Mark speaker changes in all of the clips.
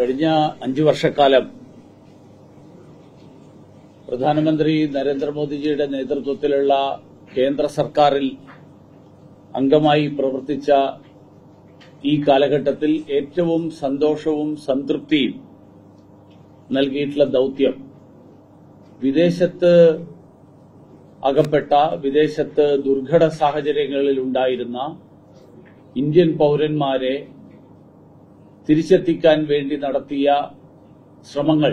Speaker 1: കഴിഞ്ഞ അഞ്ചു വർഷക്കാലം പ്രധാനമന്ത്രി നരേന്ദ്രമോദിജിയുടെ നേതൃത്വത്തിലുള്ള കേന്ദ്ര സർക്കാരിൽ അംഗമായി പ്രവർത്തിച്ച ഈ കാലഘട്ടത്തിൽ ഏറ്റവും സന്തോഷവും സംതൃപ്തിയും നൽകിയിട്ടുള്ള ദൌത്യം വിദേശത്ത് അകപ്പെട്ട വിദേശത്ത് ദുർഘട സാഹചര്യങ്ങളിൽ ഉണ്ടായിരുന്ന ഇന്ത്യൻ പൌരന്മാരെ തിരിച്ചെത്തിക്കാൻ വേണ്ടി നടത്തിയ ശ്രമങ്ങൾ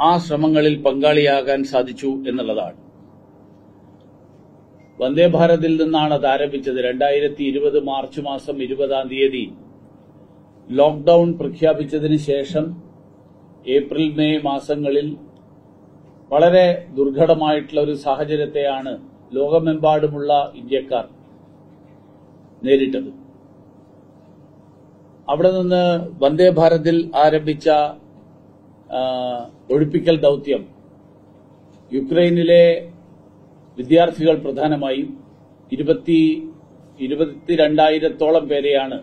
Speaker 1: ആ ശ്രമങ്ങളിൽ പങ്കാളിയാകാൻ സാധിച്ചു എന്നുള്ളതാണ്. വന്ദേ ഭാരതിൽ നിന്നാണ് അത് ആരംഭിച്ചത്. രണ്ടായിരത്തി ഇരുപത് മാർച്ച് മാസം ഇരുപതാം തീയതി ലോക്ഡൌൺ പ്രഖ്യാപിച്ചതിന് ശേഷം ഏപ്രിൽ മെയ് മാസങ്ങളിൽ വളരെ ദുർഘടമായിട്ടുള്ള ഒരു സാഹചര്യത്തെയാണ് ലോകമെമ്പാടുമുള്ള ഇന്ത്യക്കാർ നേരിട്ടത്. അവിടെ നിന്ന് വന്ദേ ഭാരതിൽ ആരംഭിച്ച ഒഴിപ്പിക്കൽ ദൌത്യം യുക്രൈനിലെ വിദ്യാർത്ഥികൾ പ്രധാനമായും ഇരുപത്തി ഇരുപത്തിരണ്ടായിരത്തോളം പേരെയാണ്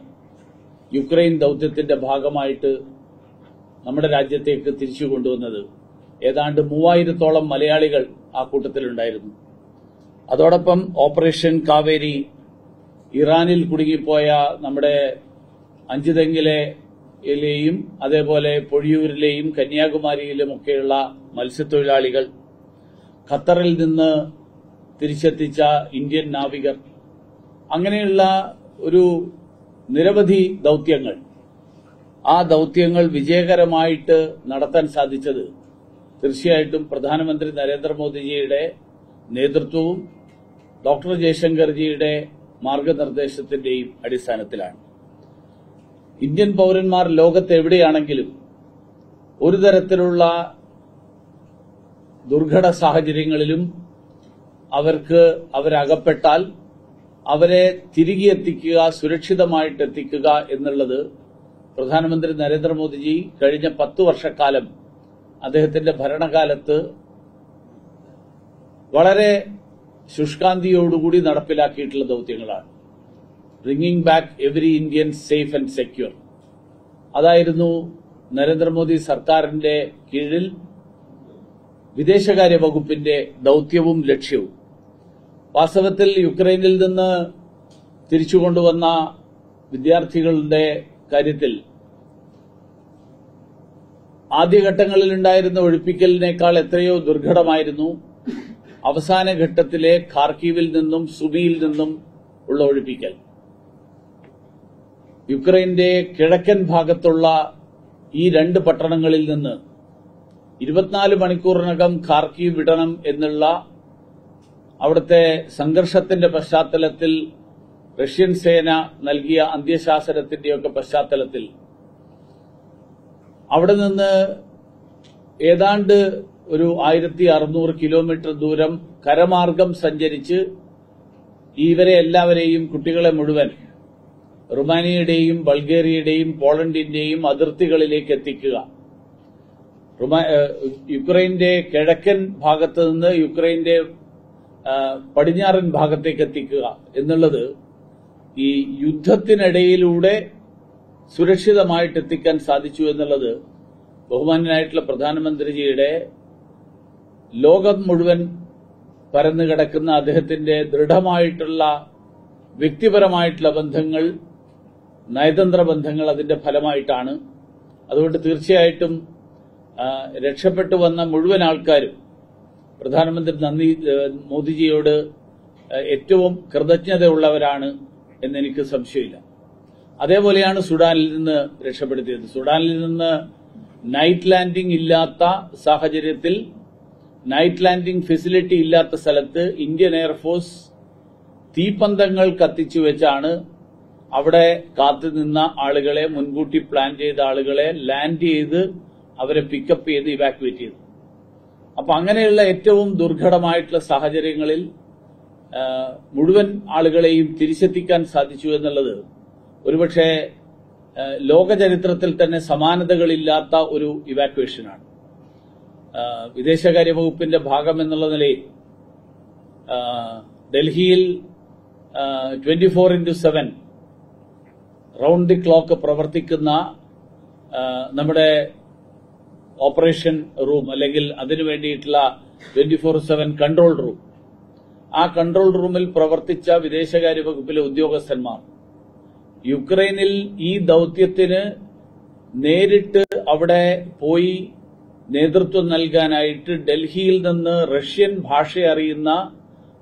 Speaker 1: യുക്രൈൻ ദൌത്യത്തിന്റെ ഭാഗമായിട്ട് നമ്മുടെ രാജ്യത്തേക്ക് തിരിച്ചു കൊണ്ടുവന്നത്. ഏതാണ്ട് മൂവായിരത്തോളം മലയാളികൾ ആ കൂട്ടത്തിലുണ്ടായിരുന്നു. അതോടൊപ്പം ഓപ്പറേഷൻ കാവേരി ഇറാനിൽ കുടുങ്ങിപ്പോയ നമ്മുടെ അഞ്ചുതെങ്ങിലെയും അതേപോലെ പൊഴിയൂരിലെയും കന്യാകുമാരിയിലുമൊക്കെയുള്ള മത്സ്യത്തൊഴിലാളികൾ ഖത്തറിൽ നിന്ന് തിരിച്ചെത്തിച്ച ഇന്ത്യൻ നാവികർ. അങ്ങനെയുള്ള ഒരു നിരവധി ദൌത്യങ്ങൾ. ആ ദൌത്യങ്ങൾ വിജയകരമായിട്ട് നടത്താൻ സാധിച്ചത് തീർച്ചയായിട്ടും പ്രധാനമന്ത്രി നരേന്ദ്രമോദിജിയുടെ നേതൃത്വവും ഡോക്ടർ ജയശങ്കർജിയുടെ മാർഗനിർദ്ദേശത്തിന്റെയും അടിസ്ഥാനത്തിലാണ്. ഇന്ത്യൻ പൌരന്മാർ ലോകത്ത് എവിടെയാണെങ്കിലും ഒരു തരത്തിലുള്ള ദുർഘട സാഹചര്യങ്ങളിലും അവർക്ക് അവരകപ്പെട്ടാൽ അവരെ തിരികെ എത്തിക്കുക സുരക്ഷിതമായിട്ട് എത്തിക്കുക എന്നുള്ളത് പ്രധാനമന്ത്രി നരേന്ദ്രമോദിജി കഴിഞ്ഞ പത്ത് വർഷക്കാലം അദ്ദേഹത്തിന്റെ ഭരണകാലത്ത് വളരെ ശുഷ്കാന്തിയോടുകൂടി നടപ്പിലാക്കിയിട്ടുള്ള ദൌത്യങ്ങളാണ്. ബ്രിങ്ങിംഗ് back every Indian safe and secure അതായിരുന്നു നരേന്ദ്രമോദി സർക്കാരിന്റെ കീഴിൽ വിദേശകാര്യ വകുപ്പിന്റെ ദൌത്യവും ലക്ഷ്യവും. വാസ്തവത്തിൽ യുക്രൈനിൽ നിന്ന് തിരിച്ചുകൊണ്ടുവന്ന വിദ്യാർത്ഥികളുടെ കാര്യത്തിൽ ആദ്യഘട്ടങ്ങളിൽ ഉണ്ടായിരുന്ന ഒഴിപ്പിക്കലിനേക്കാൾ എത്രയോ ദുർഘടമായിരുന്നു. അവസാന ഘട്ടത്തിലെ ഖാർക്കീവിൽ നിന്നും സുമിയിൽ നിന്നും ഉള്ള ഒഴിപ്പിക്കൽ. യുക്രൈന്റെ കിഴക്കൻ ഭാഗത്തുള്ള ഈ രണ്ട് പട്ടണങ്ങളിൽ നിന്ന് ഇരുപത്തിനാല് മണിക്കൂറിനകം ഖാർക്കീവ് വിടണം എന്നുള്ള അവിടുത്തെ സംഘർഷത്തിന്റെ പശ്ചാത്തലത്തിൽ റഷ്യൻ സേന നൽകിയ അന്ത്യശാസനത്തിന്റെയൊക്കെ പശ്ചാത്തലത്തിൽ അവിടെ നിന്ന് ഏതാണ്ട് ഒരു ആയിരത്തി അറുന്നൂറ് കിലോമീറ്റർ ദൂരം കരമാർഗം സഞ്ചരിച്ച് ഇവരെ എല്ലാവരെയും കുട്ടികളെ മുഴുവൻ റുമാനിയയുടെയും ബൾഗേറിയയുടെയും പോളണ്ടിന്റെയും അതിർത്തികളിലേക്ക് എത്തിക്കുക. യുക്രൈന്റെ കിഴക്കൻ ഭാഗത്ത് നിന്ന് യുക്രൈന്റെ പടിഞ്ഞാറൻ ഭാഗത്തേക്ക് എത്തിക്കുക എന്നുള്ളത് ഈ യുദ്ധത്തിനിടയിലൂടെ സുരക്ഷിതമായിട്ട് എത്തിക്കാൻ സാധിച്ചു എന്നുള്ളത് ബഹുമാനായിട്ടുള്ള പ്രധാനമന്ത്രിജിയുടെ ലോകം മുഴുവൻ പരന്നു കിടക്കുന്ന അദ്ദേഹത്തിന്റെ ദൃഢമായിട്ടുള്ള വ്യക്തിപരമായിട്ടുള്ള ബന്ധങ്ങൾ നയതന്ത്ര ബന്ധങ്ങൾ അതിന്റെ ഫലമായിട്ടാണ്. അതുകൊണ്ട് തീർച്ചയായിട്ടും രക്ഷപ്പെട്ടു വന്ന മുഴുവൻ ആൾക്കാരും പ്രധാനമന്ത്രി നന്ദി മോദിജിയോട് ഏറ്റവും കൃതജ്ഞതയുള്ളവരാണ് എന്നെനിക്ക് സംശയമില്ല. അതേപോലെയാണ് സുഡാനിൽ നിന്ന് രക്ഷപ്പെടുത്തിയത്. സുഡാനിൽ നിന്ന് നൈറ്റ് ലാൻഡിംഗ് ഇല്ലാത്ത സാഹചര്യത്തിൽ നൈറ്റ് ലാൻഡിംഗ് ഫെസിലിറ്റി ഇല്ലാത്ത സ്ഥലത്ത് ഇന്ത്യൻ എയർഫോഴ്സ് തീപ്പന്തങ്ങൾ കത്തിച്ചു വെച്ചാണ് അവിടെ കാത്തു നിന്ന ആളുകളെ മുൻകൂട്ടി പ്ലാൻ ചെയ്ത ആളുകളെ ലാൻഡ് ചെയ്ത് അവരെ പിക്കപ്പ് ചെയ്ത് ഇവാക്യുവേറ്റ് ചെയ്തു. അപ്പൊ അങ്ങനെയുള്ള ഏറ്റവും ദുർഘടമായിട്ടുള്ള സാഹചര്യങ്ങളിൽ മുഴുവൻ ആളുകളെയും തിരിച്ചെത്തിക്കാൻ സാധിച്ചു എന്നുള്ളത് ഒരുപക്ഷെ ലോകചരിത്രത്തിൽ ലോക ചരിത്രത്തിൽ തന്നെ സമാനതകളില്ലാത്ത ഒരു ഇവാക്യുവേഷനാണ് വിദേശകാര്യ വകുപ്പിന്റെ ഭാഗം എന്നുള്ള നിലയിൽ ഡൽഹിയിൽ twenty four into seven round the clock പ്രവർത്തിക്കുന്ന നമ്മുടെ ഓപ്പറേഷൻ റൂം അല്ലെങ്കിൽ അതിനു വേണ്ടിയിട്ടുള്ള twenty four seven control room ആ കൺട്രോൾ റൂമിൽ പ്രവർത്തിച്ച വിദേശകാര്യ വകുപ്പിലെ ഉദ്യോഗസ്ഥന്മാർ. യുക്രൈനിൽ ഈ ദൌത്യത്തിന് നേരിട്ട് അവിടെ പോയി നേതൃത്വം നൽകാനായിട്ട് ഡൽഹിയിൽ നിന്ന് റഷ്യൻ ഭാഷ അറിയുന്ന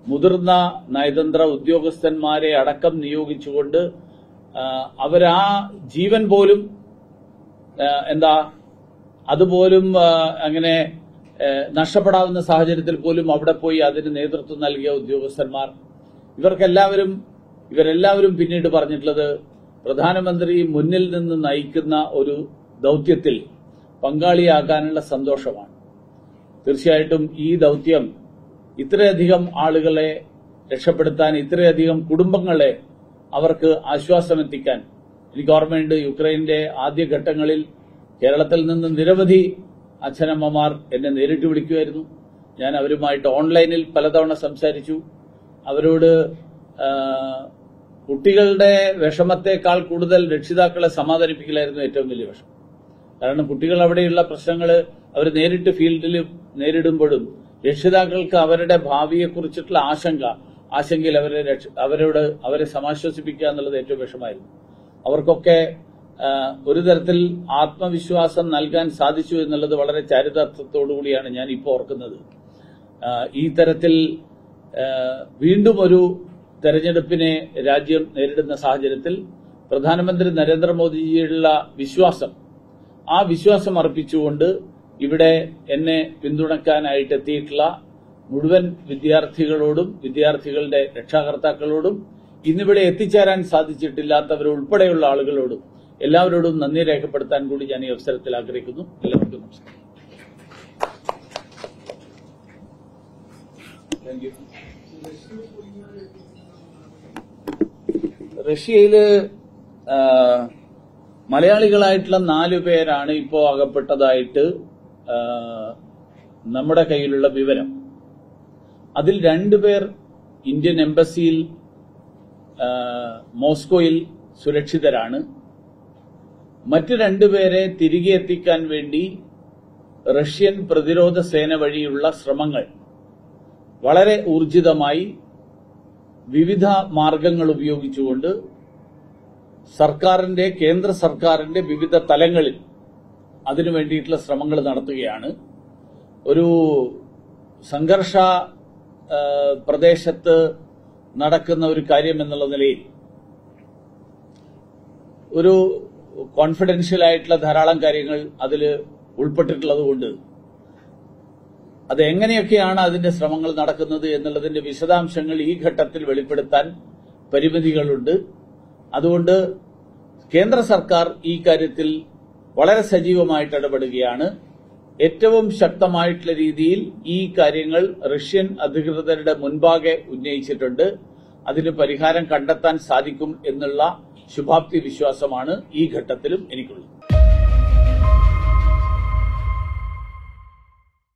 Speaker 1: മുതിർന്ന നയതന്ത്ര ഉദ്യോഗസ്ഥന്മാരെ അടക്കം നിയോഗിച്ചുകൊണ്ട് അവരാ ജീവൻ പോലും എന്താ അതുപോലും അങ്ങനെ നഷ്ടപ്പെടാവുന്ന സാഹചര്യത്തിൽ പോലും അവിടെ പോയി അതിന് നേതൃത്വം നൽകിയ ഉദ്യോഗസ്ഥന്മാർ. ഇവർക്കെല്ലാവരും ഇവരെല്ലാവരും പിന്നീട് പറഞ്ഞിട്ടുള്ളത് പ്രധാനമന്ത്രി മുന്നിൽ നിന്ന് നയിക്കുന്ന ഒരു ദൌത്യത്തിൽ പങ്കാളിയാകാനുള്ള സന്തോഷമാണ്. തീർച്ചയായിട്ടും ഈ ദൌത്യം ഇത്രയധികം ആളുകളെ രക്ഷപ്പെടുത്താൻ ഇത്രയധികം കുടുംബങ്ങളെ അവർക്ക് ആശ്വാസമെത്തിക്കാൻ എനിക്ക് ഓർമ്മയുണ്ട് യുക്രൈന്റെ ആദ്യഘട്ടങ്ങളിൽ കേരളത്തിൽ നിന്ന് നിരവധി അച്ഛനമ്മമാർ എന്നെ നേരിട്ട് വിളിക്കുമായിരുന്നു. ഞാൻ അവരുമായിട്ട് ഓൺലൈനിൽ പലതവണ സംസാരിച്ചു. അവരോട് കുട്ടികളുടെ വിഷമത്തെക്കാൾ കൂടുതൽ രക്ഷിതാക്കളെ സമാധാനിപ്പിക്കലായിരുന്നു ഏറ്റവും വലിയ വിഷമം. കാരണം കുട്ടികൾ അവിടെയുള്ള പ്രശ്നങ്ങൾ അവർ നേരിട്ട് ഫീൽഡിൽ നേരിടുമ്പോഴും രക്ഷിതാക്കൾക്ക് അവരുടെ ഭാവിയെക്കുറിച്ചിട്ടുള്ള ആശങ്ക ആശങ്കയിൽ അവരെ രക്ഷ- അവരോട് അവരെ സമാശ്വസിപ്പിക്കുക എന്നുള്ളത് ഏറ്റവും വിഷമായിരുന്നു അവർക്കൊക്കെ ഒരു തരത്തിൽ ആത്മവിശ്വാസം നൽകാൻ സാധിച്ചു എന്നുള്ളത് വളരെ ചാരിതാർത്ഥത്തോടുകൂടിയാണ് ഞാൻ ഇപ്പോൾ ഓർക്കുന്നത്. ഈ തരത്തിൽ വീണ്ടും ഒരു തെരഞ്ഞെടുപ്പിനെ രാജ്യം നേരിടുന്ന സാഹചര്യത്തിൽ പ്രധാനമന്ത്രി നരേന്ദ്രമോദിജിയുള്ള വിശ്വാസം ആ വിശ്വാസം അർപ്പിച്ചുകൊണ്ട് ഇവിടെ എന്നെ പിന്തുണക്കാനായിട്ട് എത്തിയിട്ടുള്ള മുഴുവൻ വിദ്യാർത്ഥികളോടും വിദ്യാർത്ഥികളുടെ രക്ഷാകർത്താക്കളോടും ഇന്നിവിടെ എത്തിച്ചേരാൻ സാധിച്ചിട്ടില്ലാത്തവരുൾപ്പെടെയുള്ള ആളുകളോടും എല്ലാവരോടും നന്ദി രേഖപ്പെടുത്താൻ കൂടി ഞാൻ ഈ അവസരത്തിൽ ആഗ്രഹിക്കുന്നു. എല്ലാവർക്കും നമസ്കാരം. റഷ്യയിൽ മലയാളികളായിട്ടുള്ള നാലു പേരാണ് ഇപ്പോ അകപ്പെട്ടതായിട്ട് നമ്മുടെ കയ്യിലുള്ള വിവരം. അതിൽ രണ്ടുപേർ ഇന്ത്യൻ എംബസിയിൽ മോസ്കോയിൽ സുരക്ഷിതരാണ്. മറ്റ് രണ്ടുപേരെ തിരികെ എത്തിക്കാൻ വേണ്ടി റഷ്യൻ പ്രതിരോധ സേന വഴിയുള്ള ശ്രമങ്ങൾ വളരെ ഊർജിതമായി വിവിധ മാർഗങ്ങൾ ഉപയോഗിച്ചുകൊണ്ട് സർക്കാരിന്റെ കേന്ദ്ര സർക്കാരിന്റെ വിവിധ തലങ്ങളിൽ അതിനു വേണ്ടിയിട്ടുള്ള ശ്രമങ്ങൾ നടത്തുകയാണ്. ഒരു സംഘർഷ പ്രദേശത്ത് നടക്കുന്ന ഒരു കാര്യം എന്നുള്ള നിലയിൽ ഒരു കോൺഫിഡൻഷ്യൽ ആയിട്ടുള്ള ധാരാളം കാര്യങ്ങൾ അതിൽ ഉൾപ്പെട്ടിട്ടുള്ളതുകൊണ്ട് അത് എങ്ങനെയൊക്കെയാണ് അതിന്റെ ശ്രമങ്ങൾ നടക്കുന്നത് എന്നുള്ളതിന്റെ വിശദാംശങ്ങൾ ഈ ഘട്ടത്തിൽ വെളിപ്പെടുത്താൻ പരിമിതികളുണ്ട്. അതുകൊണ്ട് കേന്ദ്ര സർക്കാർ ഈ കാര്യത്തിൽ വളരെ സജീവമായിട്ട് ഇടപെടുകയാണ്. ഏറ്റവും ശക്തമായിട്ടുള്ള രീതിയിൽ ഈ കാര്യങ്ങൾ റഷ്യൻ അധികൃതരുടെ മുൻപാകെ ഉന്നയിച്ചിട്ടുണ്ട്. അതിന് പരിഹാരം കണ്ടെത്താൻ സാധിക്കും എന്നുള്ള ശുഭാപ്തി വിശ്വാസമാണ് ഈ ഘട്ടത്തിലും എനിക്കുള്ളത്.